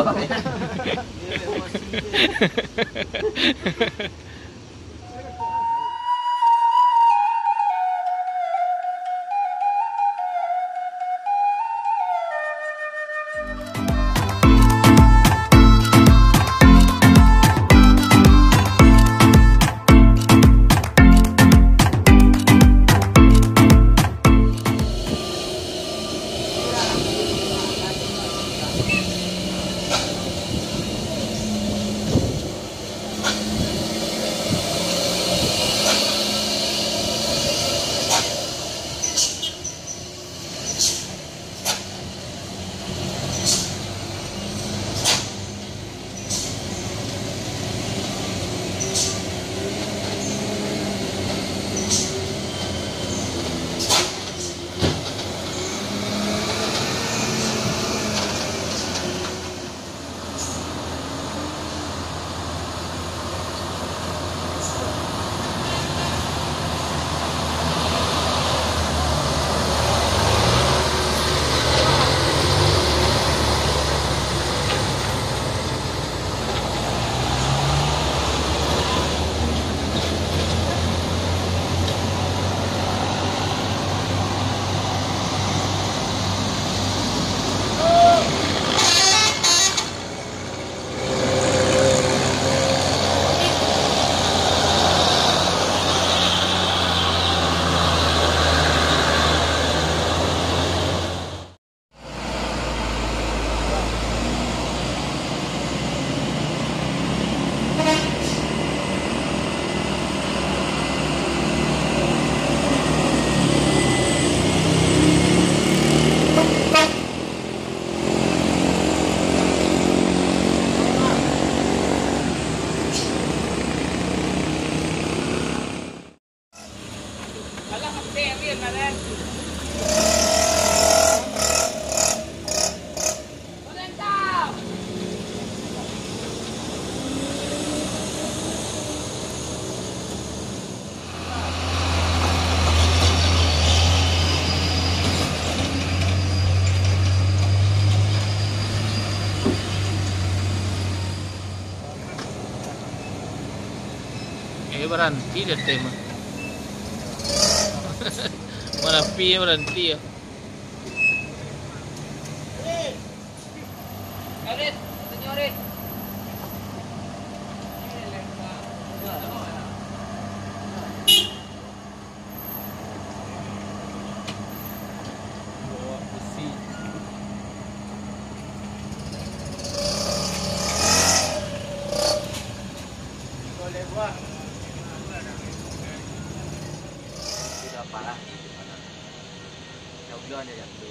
Yeah. es brantilla el tema. Buena pilla brantilla. Parah Jauh dia yang tu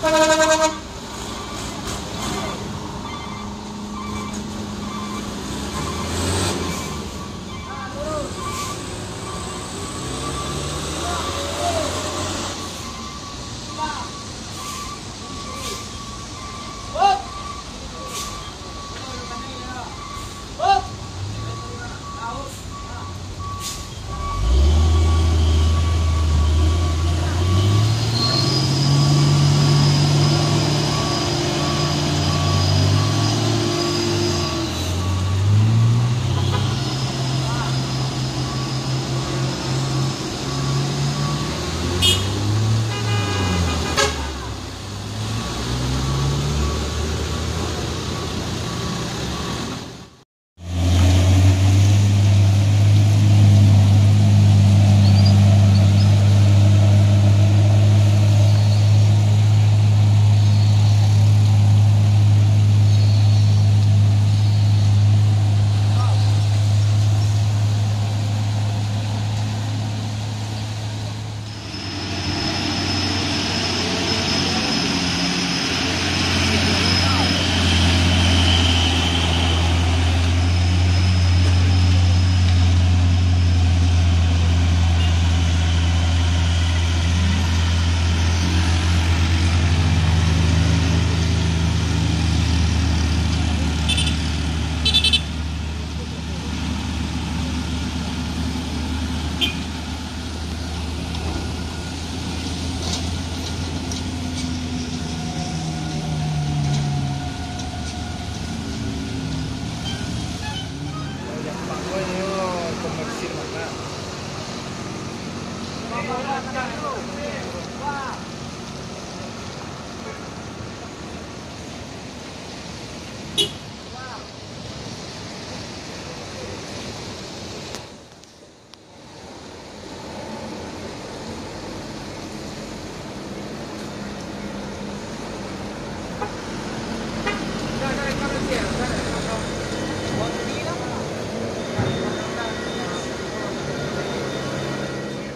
Thank.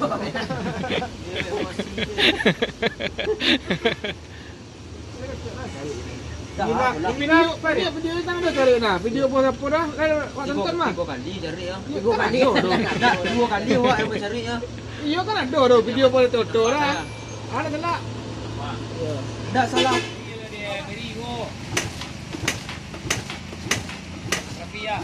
Dah, video, video, video tak ada cari nah. Video pun apa dah? Kan awak tonton mah. Tiga kali cari ya. Tiga kali. Tak, dua kali awak yang mencari ya. Iya kan ada tu video pun toto dah. Ada gelak. Tak salah. Tapi ya.